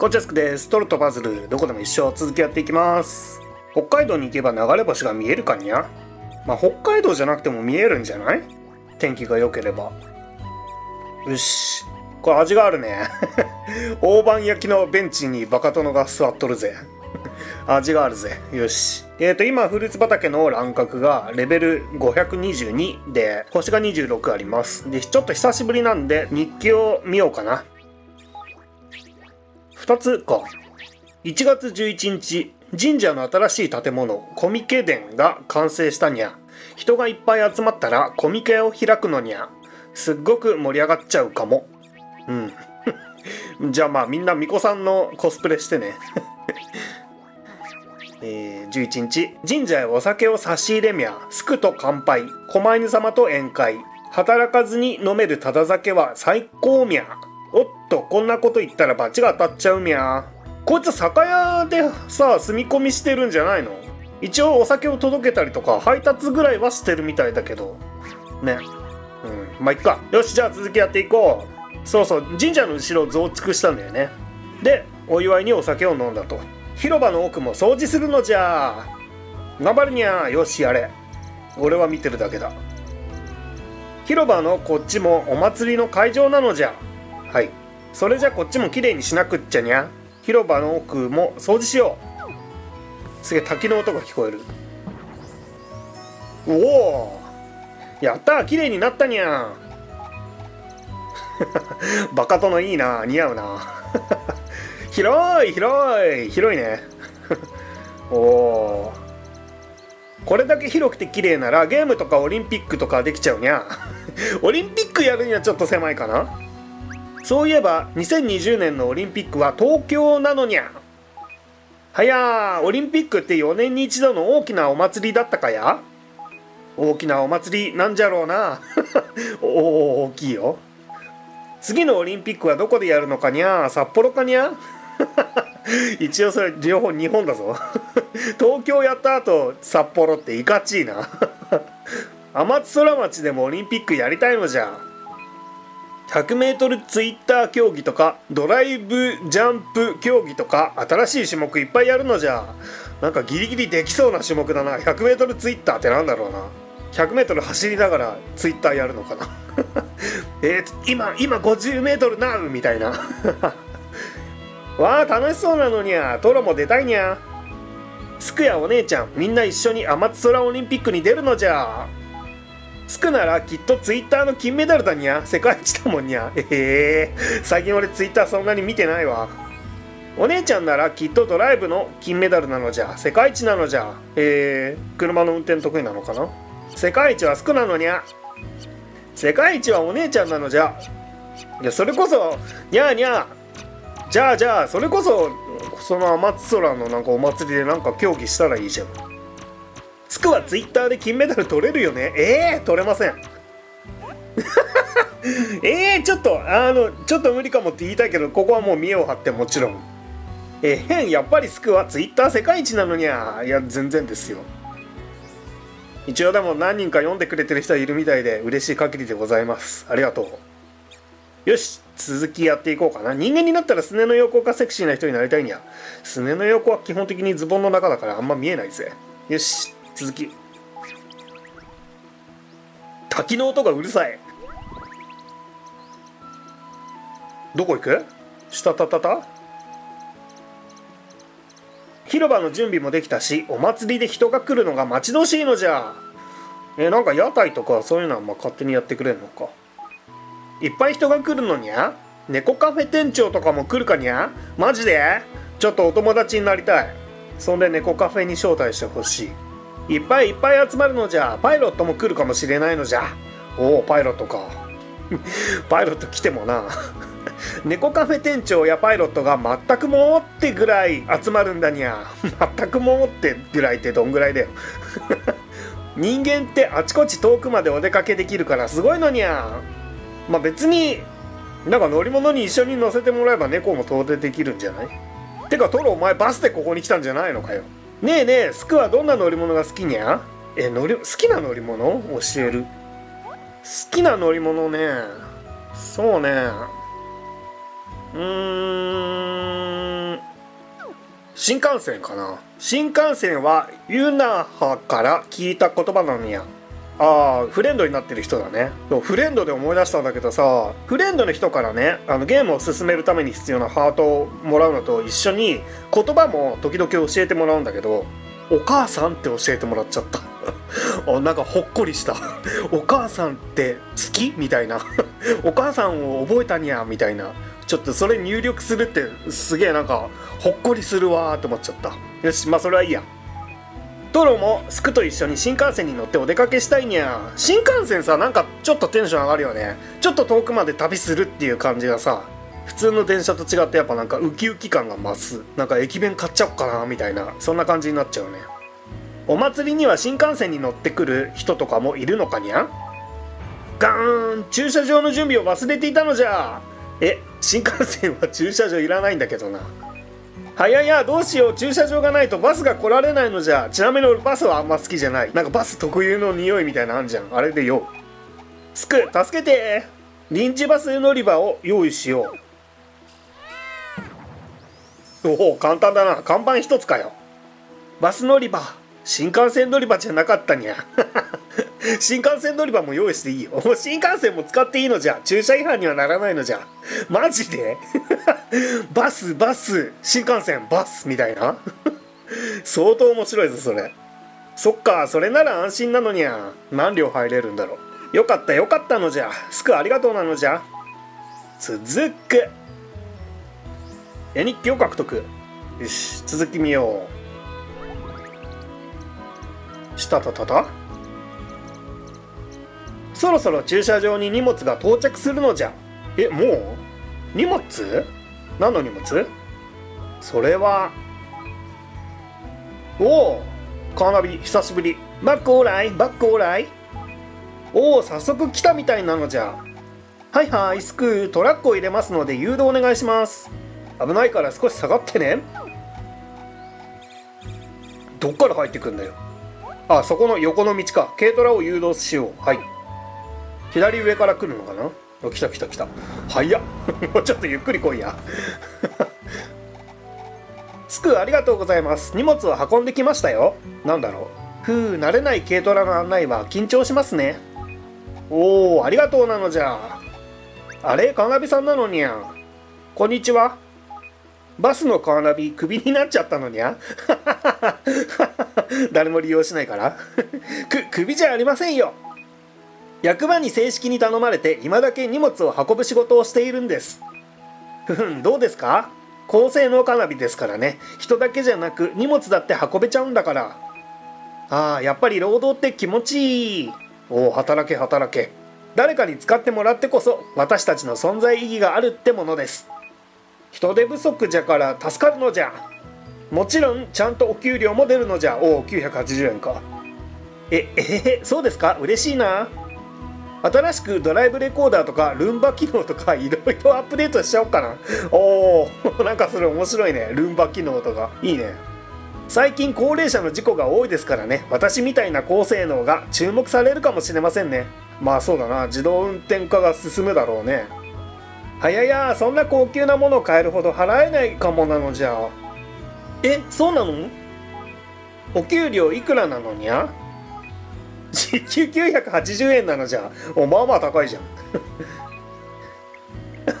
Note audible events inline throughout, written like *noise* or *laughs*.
こんちゃすくです。トロとパズル、どこでも一緒続きやっていきます。北海道に行けば流れ星が見えるかにゃ？まあ、北海道じゃなくても見えるんじゃない？天気が良ければ。よし。これ味があるね。*laughs* 大判焼きのベンチにバカ殿が座っとるぜ。*laughs* 味があるぜ。よし。えっ、ー、と、今、フルーツ畑の乱獲がレベル522で、星が26あります。で、ちょっと久しぶりなんで、日記を見ようかな。2つか。1月11日、神社の新しい建物、コミケ殿が完成したにゃ。人がいっぱい集まったらコミケを開くのにゃ。すっごく盛り上がっちゃうかも。うん。*laughs* じゃあまあみんな巫女さんのコスプレしてね。*laughs* えー、11日神社へお酒を差し入れみゃすくと乾杯狛犬様と宴会働かずに飲めるただ酒は最高みゃとこんなこと言ったら罰が当たっちゃうみゃこいつ酒屋でさ住み込みしてるんじゃないの？一応お酒を届けたりとか配達ぐらいはしてるみたいだけど。ね。うん。まあいっか。よしじゃあ続きやっていこう。そうそう。神社の後ろを増築したんだよね。でお祝いにお酒を飲んだと。広場の奥も掃除するのじゃ。頑張るにゃよしやれ。俺は見てるだけだ。広場のこっちもお祭りの会場なのじゃ。はい。それじゃこっちもきれいにしなくっちゃにゃ。広場の奥も掃除しよう。すげえ滝の音が聞こえる。おお。やったきれいになったにゃ。*laughs* バカ殿いいな。似合うな。*laughs* 広い広い。広いね。*laughs* おお。これだけ広くて綺麗ならゲームとかオリンピックとかできちゃうにゃ。オリンピックやるにはちょっと狭いかな。そういえば2020年のオリンピックは東京なのにゃ。はやオリンピックって4年に一度の大きなお祭りだったかや？大きなお祭りなんじゃろうな。*laughs* おお大きいよ。次のオリンピックはどこでやるのかにゃ？札幌かにゃ？*laughs* 一応それ両方日本だぞ。*laughs* 東京やった後札幌っていかちいな。天津空町でもオリンピックやりたいのじゃ。100m ツイッター競技とかドライブジャンプ競技とか新しい種目いっぱいやるのじゃ。なんかギリギリできそうな種目だな。100m ツイッターってなんだろうな。100m 走りながらツイッターやるのかな。*laughs* えー、今今 50m なうみたいな。*laughs* わあ楽しそうなのにゃ。トロも出たいにゃ。スクやお姉ちゃんみんな一緒に天津空オリンピックに出るのじゃ。スクならきっとツイッターの金メダルだにゃ。世界一だもんにゃ。*laughs* えへー最近俺ツイッターそんなに見てないわ。お姉ちゃんならきっとドライブの金メダルなのじゃ。世界一なのじゃ。えー、車の運転得意なのかな。世界一はスクなのにゃ。世界一はお姉ちゃんなのじゃ。いやそれこそにゃーにゃー。じゃあじゃあそれこそその天津空のなんかお祭りでなんか競技したらいいじゃん。スクはツイッターで金メダル取れるよね？えー、取れません。*laughs* えー、ちょっとあのちょっと無理かもって言いたいけどここはもう見栄を張ってもちろん。えー、やっぱりスクはツイッター世界一なのにゃいや全然ですよ。一応でも何人か読んでくれてる人いるみたいで嬉しい限りでございます。ありがとう。よし続きやっていこうかな。人間になったらすねの横かセクシーな人になりたいにゃ。すねの横は基本的にズボンの中だからあんま見えないぜ。よし。続き。滝の音がうるさい。どこ行く？したたたた広場の準備もできたしお祭りで人が来るのが待ち遠しいのじゃ。えなんか屋台とかそういうのはまあ勝手にやってくれんのか。いっぱい人が来るのにゃ？猫カフェ店長とかも来るかにゃ？マジで？ちょっとお友達になりたい。そんで猫カフェに招待してほしいいっぱいいっぱい集まるのじゃ。パイロットも来るかもしれないのじゃ。おおパイロットか。*laughs* パイロット来てもな。猫カフェ店長やパイロットが全くもってぐらい集まるんだにゃ。全くもってぐらいってどんぐらいだよ。*laughs* 人間ってあちこち遠くまでお出かけできるからすごいのにゃ。まあ別になんか乗り物に一緒に乗せてもらえば猫も遠出できるんじゃない？てかトロお前バスでここに来たんじゃないのかよ。ねえねえスクはどんな乗り物が好きにゃ？え乗り好きな乗り物？教える。好きな乗り物ね。そうね。うーん。新幹線かな。新幹線はユナハから聞いた言葉なのや。ああフレンドになってる人だね。フレンドで思い出したんだけどさフレンドの人からねあのゲームを進めるために必要なハートをもらうのと一緒に言葉も時々教えてもらうんだけどお母さんって教えてもらっちゃった。*laughs* あなんかほっこりした。お母さんって好きみたいな。お母さんを覚えたにゃみたいな。ちょっとそれ入力するってすげえなんかほっこりするわーって思っちゃった。よしまあそれはいいや。トロもスクと一緒に新幹線に乗ってお出かけしたいにゃ。新幹線さなんかちょっとテンション上がるよね。ちょっと遠くまで旅するっていう感じがさ。普通の電車と違ってやっぱなんかウキウキ感が増す。なんか駅弁買っちゃおっかなみたいな。そんな感じになっちゃうね。お祭りには新幹線に乗ってくる人とかもいるのかにゃ。ガーン。駐車場の準備を忘れていたのじゃ。え新幹線は駐車場いらないんだけどな。はややどうしよう駐車場がないとバスが来られないのじゃ。ちなみに俺バスはあんま好きじゃない。なんかバス特有の匂いみたいなあんじゃんあれでよ。スク助けて。臨時バス乗り場を用意しよう。おお簡単だな。看板一つかよ。バス乗り場。新幹線乗り場じゃなかったにゃ。*laughs* 新幹線乗り場も用意していいよ。*laughs* 新幹線も使っていいのじゃ。駐車違反にはならないのじゃ。マジで？*laughs* バスバス新幹線バスみたいな？相当面白いぞそれ。そっかそれなら安心なのにゃ。何両入れるんだろう。よかったよかったのじゃ。スクありがとうなのじゃ。続く。絵日記を獲得。よし続き見よう。したたたた？そろそろ駐車場に荷物が到着するのじゃ。えもう？荷物？何の荷物？それはおおカーナビ久しぶり。バックオーライバックオーライ。おお早速来たみたいなのじゃ。はいはいスクートラックを入れますので誘導お願いします。危ないから少し下がってね。どっから入ってくんだよ。あそこの横の道か。軽トラを誘導しよう。はい。左上から来るのかな？あ来た来た来た。早っ。も *laughs* うちょっとゆっくり来いや。*laughs* スクありがとうございます。荷物を運んできましたよ。なんだろう？ふう慣れない軽トラの案内は緊張しますね。おおありがとうなのじゃ。あれ？カーナビさんなのにゃ。こんにちは。バスのカーナビクビになっちゃったのにゃ。*laughs* 誰も利用しないから。くクビじゃありませんよ。役場に正式に頼まれて今だけ荷物を運ぶ仕事をしているんです。ふふんどうですか？高性能カーナビですからね。人だけじゃなく荷物だって運べちゃうんだから。ああやっぱり労働って気持ちいい。おお働け働け。誰かに使ってもらってこそ私たちの存在意義があるってものです。人手不足じゃから助かるのじゃ。もちろんちゃんとお給料も出るのじゃ。おお980円か。ええへへそうですか？嬉しいな。新しくドライブレコーダーとかルンバ機能とか *laughs* いろいろアップデートしちゃおうかな。おお *laughs* なんかそれ面白いね。ルンバ機能とか。いいね。最近高齢者の事故が多いですからね。私みたいな高性能が注目されるかもしれませんね。まあそうだな。自動運転化が進むだろうね。はややそんな高級なものを買えるほど払えないかもなのじゃ。えそうなの？お給料いくらなのにゃ？時給980円なのじゃおまあまあ高いじゃん。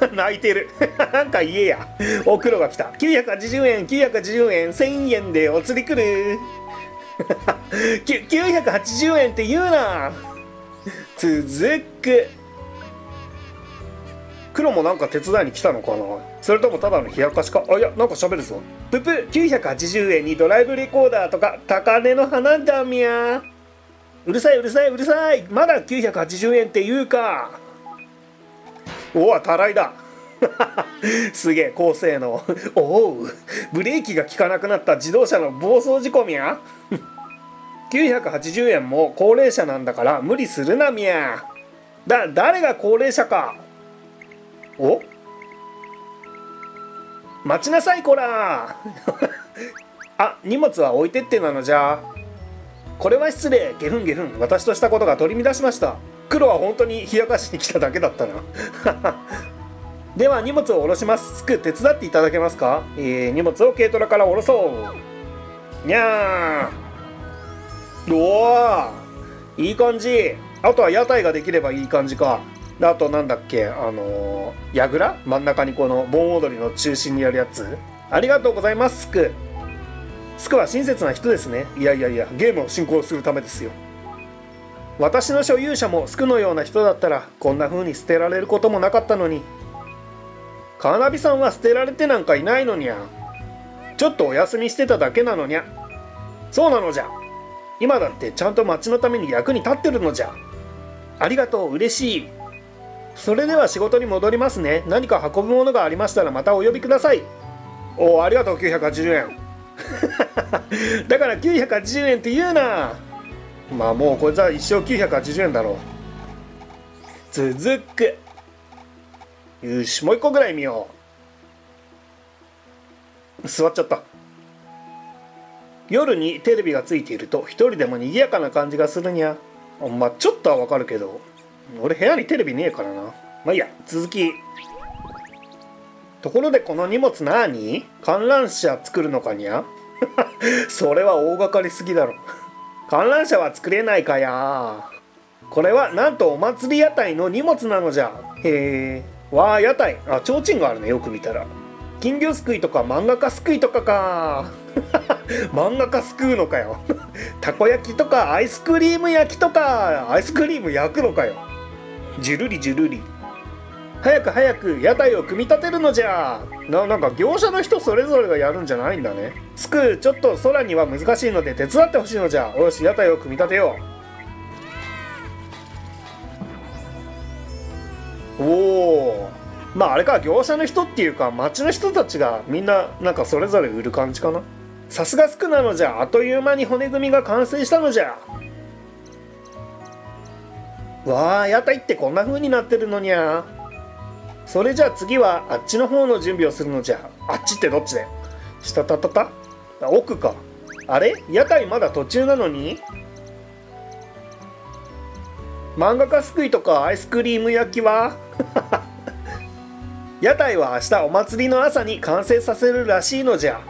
*laughs* 泣いてる。*laughs* なんか言えや。お風呂が来た。980円980円1000円でお釣り来る。*laughs* 980円って言うな。続く。黒もなんか手伝いに来たのかな。それともただの冷やかしか？あいやなんか喋るぞ。ププ980円にドライブレコーダーとか高値の花だみゃうるさいうるさいうるさい。まだ980円って言うか。おおたらいだ。*laughs* すげえ高性能。おおブレーキが効かなくなった。自動車の暴走事故みゃ980円も高齢者なんだから無理するなみやだ誰が高齢者か。お？待ちなさいこら。*laughs* あ荷物は置いてってなのじゃ。あこれは失礼。ゲフンゲフン。私としたことが取り乱しました。黒は本当に冷やかしに来ただけだったな。*laughs* では荷物を下ろします。すく手伝っていただけますか？えー、荷物を軽トラから下ろそう。にゃー。おおいい感じ。あとは屋台ができればいい感じか。あとなんだっけ？あのー、櫓？真ん中にこの盆踊りの中心にやるやつ。ありがとうございますスク。スクは親切な人ですね。いやいやいやゲームを進行するためですよ。私の所有者もスクのような人だったらこんな風に捨てられることもなかったのに。カーナビさんは捨てられてなんかいないのにゃ。ちょっとお休みしてただけなのにゃ。そうなのじゃ。今だってちゃんと町のために役に立ってるのじゃ。ありがとう嬉しい。それでは仕事に戻りますね。何か運ぶものがありましたらまたお呼びください。おおありがとう980円。*laughs* だから980円って言うな。まあもうこいつは一生980円だろう。続く。よしもう一個ぐらい見よう。座っちゃった。夜にテレビがついていると一人でも賑やかな感じがするにゃ。まあちょっとはわかるけど俺部屋にテレビねえからな。まあいいや続き。ところでこの荷物何？観覧車作るのかにゃ？*laughs* それは大掛かりすぎだろ。観覧車は作れないかや。これはなんとお祭り屋台の荷物なのじゃ。へえわあ屋台。あ提灯があるねよく見たら。金魚すくいとか漫画家すくいとかか。*laughs* 漫画家すくうのかよ。たこ焼きとかアイスクリーム焼きとかアイスクリーム焼くのかよ。じゅるりじゅるり。早く早く屋台を組み立てるのじゃ。ななんか業者の人それぞれがやるんじゃないんだね。すくちょっと空には難しいので手伝ってほしいのじゃ。よし屋台を組み立てよう。おおまああれか業者の人っていうか町の人たちがみんななんかそれぞれ売る感じかな。さすがスクなのじゃ。あっという間に骨組みが完成したのじゃ。わあ屋台ってこんな風になってるのにゃそれじゃあ次はあっちの方の準備をするのじゃ。あっちってどっちだよ。下たたた奥か。あれ？屋台まだ途中なのに？漫画家すくいとかアイスクリーム焼きは？*laughs* 屋台は明日お祭りの朝に完成させるらしいのじゃ。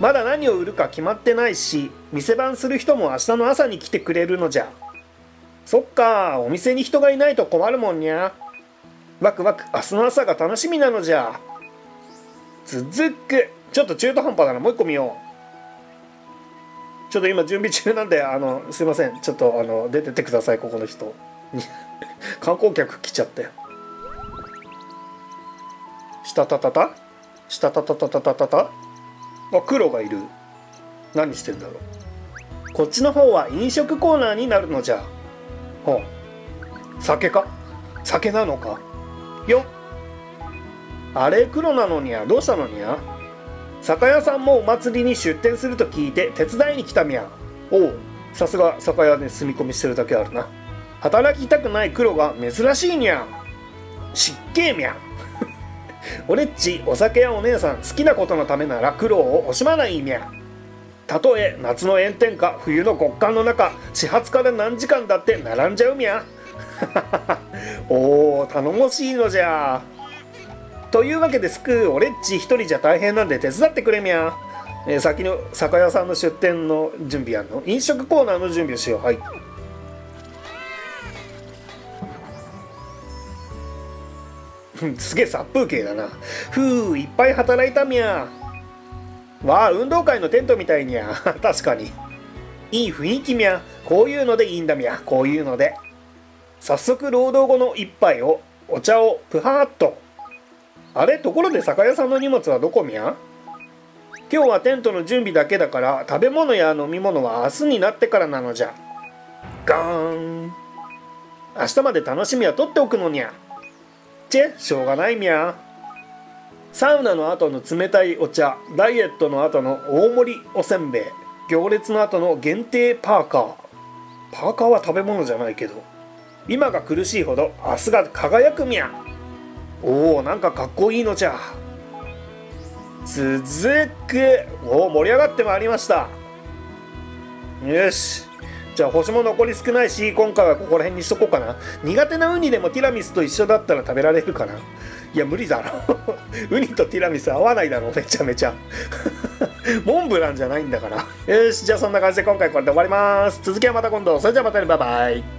まだ何を売るか決まってないし店番する人も明日の朝に来てくれるのじゃ。そっかお店に人がいないと困るもんにゃ。ワクワク明日の朝が楽しみなのじゃ。続く。ちょっと中途半端だなもう一個見よう。ちょっと今準備中なんであのすいません。ちょっとあの出ててくださいここの人。*laughs* 観光客来ちゃったよしたたたたしたたたたたたたたあ黒がいる。何してんだろう。こっちの方は飲食コーナーになるのじゃ。ほう酒か？酒なのか？よ。あれ黒なのにゃどうしたのにゃ酒屋さんもお祭りに出店すると聞いて手伝いに来たみゃおうさすが酒屋で住み込みしてるだけあるな。働きたくない黒が珍しいにゃ失敬みゃ *laughs* 俺っちお酒やお姉さん好きなことのためなら苦労を惜しまないみゃたとえ夏の炎天下冬の極寒の中始発から何時間だって並んじゃうみゃ *laughs* おお頼もしいのじゃ。というわけですく俺っち一人じゃ大変なんで手伝ってくれみゃ、えー、先の酒屋さんの出店の準備やんの飲食コーナーの準備をしよう。はい。すげえ殺風景だな。ふういっぱい働いたみゃ。わあ運動会のテントみたいにゃ。*laughs* 確かに。いい雰囲気みゃ。こういうのでいいんだみゃ。こういうので。早速労働後の一杯をお茶をプハーっと。あれ？ところで酒屋さんの荷物はどこみゃ今日はテントの準備だけだから食べ物や飲み物は明日になってからなのじゃ。ガーン。明日まで楽しみは取っておくのにゃ。チェしょうがないみゃサウナの後の冷たいお茶ダイエットの後の大盛りおせんべい行列の後の限定パーカー。パーカーは食べ物じゃないけど。今が苦しいほど明日が輝くみゃ。おおなんかかっこいいのじゃ。続く。おお盛り上がってまいりました。よし。じゃあ星も残り少ないし今回はここら辺にしとこうかな。苦手なウニでもティラミスと一緒だったら食べられるかな。いや無理だろ。*laughs* ウニとティラミス合わないだろめちゃめちゃ。*laughs* モンブランじゃないんだから。よしじゃあそんな感じで今回これで終わります。続きはまた今度。それじゃあまたね。バイバイ。